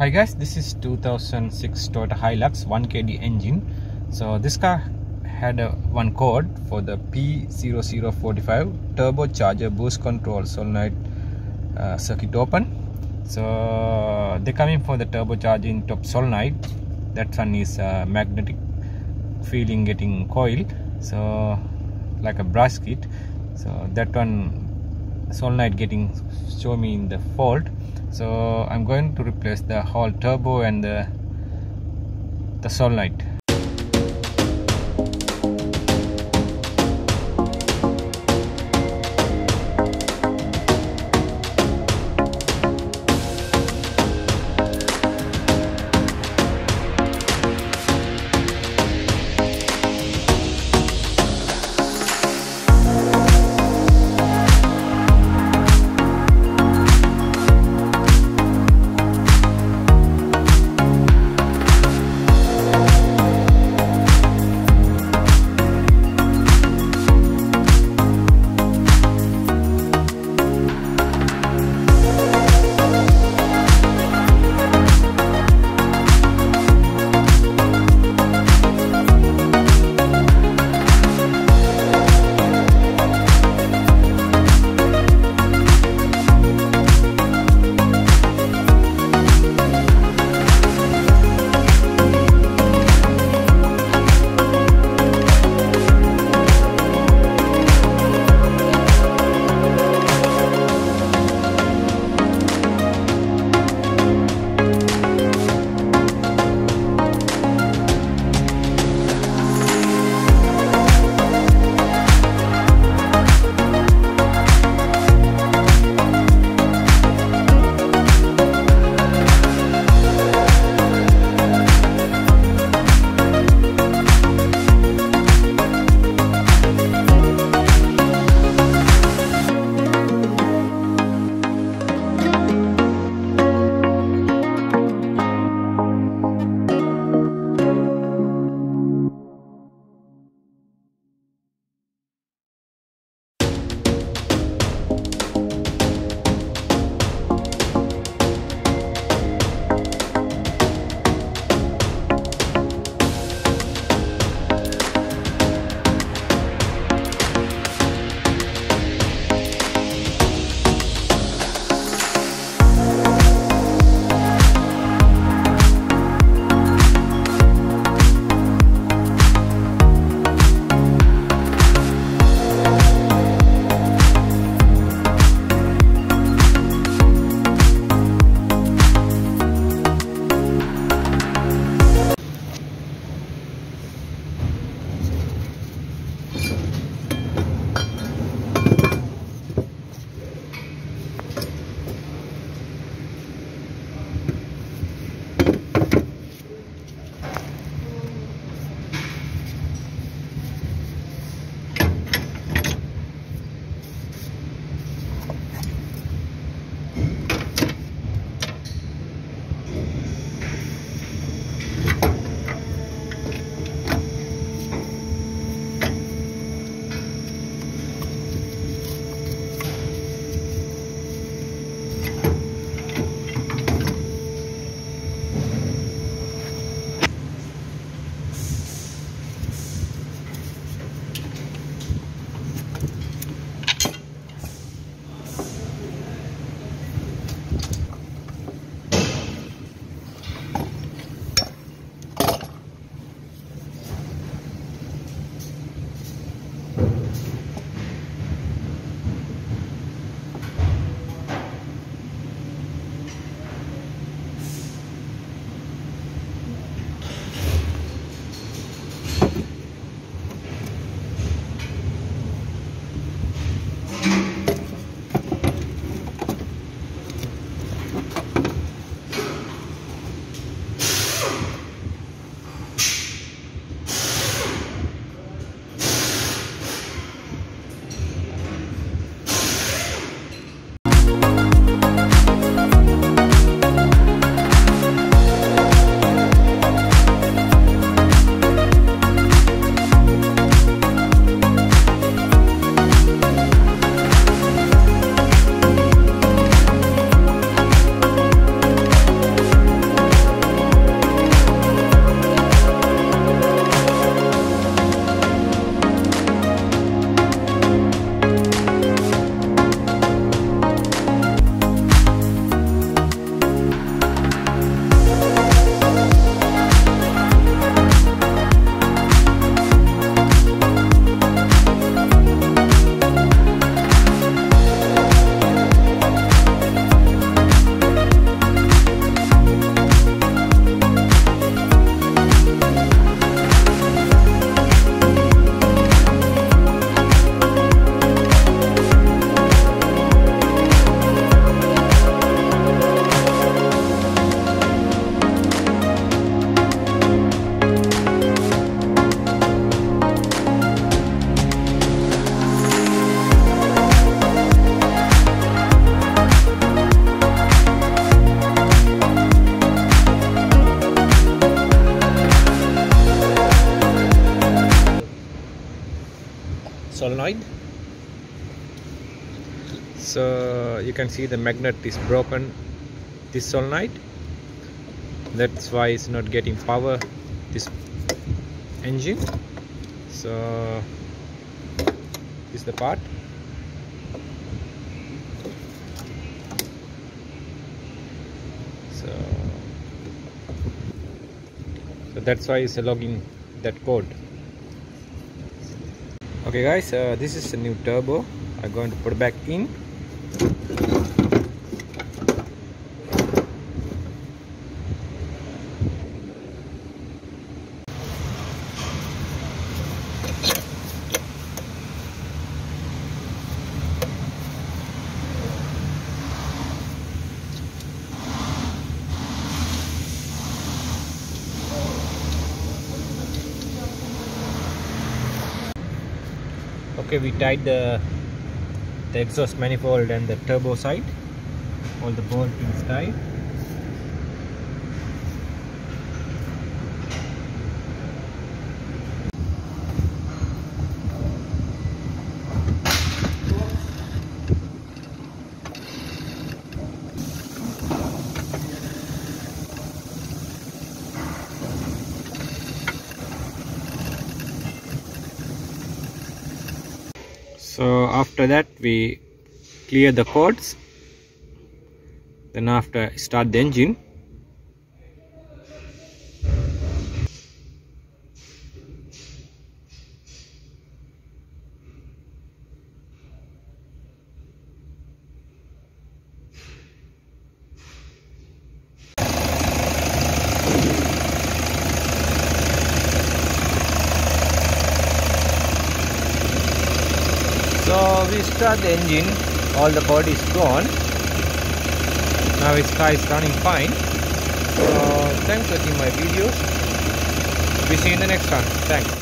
Hi guys, this is 2006 Toyota Hilux 1KD engine. So this car had a one code for the P0045 turbocharger boost control solenoid uh, circuit open. So they coming for the turbocharging top solenoid. That one is uh, magnetic feeling getting coil. So like a brush kit. So that one solenoid getting show me in the fault so I'm going to replace the whole turbo and the the solenoid solenoid. So you can see the magnet is broken this solenoid. That's why it's not getting power this engine. So this is the part. So so that's why it's logging that code okay guys uh, this is a new turbo. I'm going to put back in okay we tied the the exhaust manifold and the turbo side. All the bolt pins tied so after that we clear the cords. Then after start the engine so we start the engine. All the cord is gone. Now its car is running fine. So thanks for watching my videos. We see you in the next one. Thanks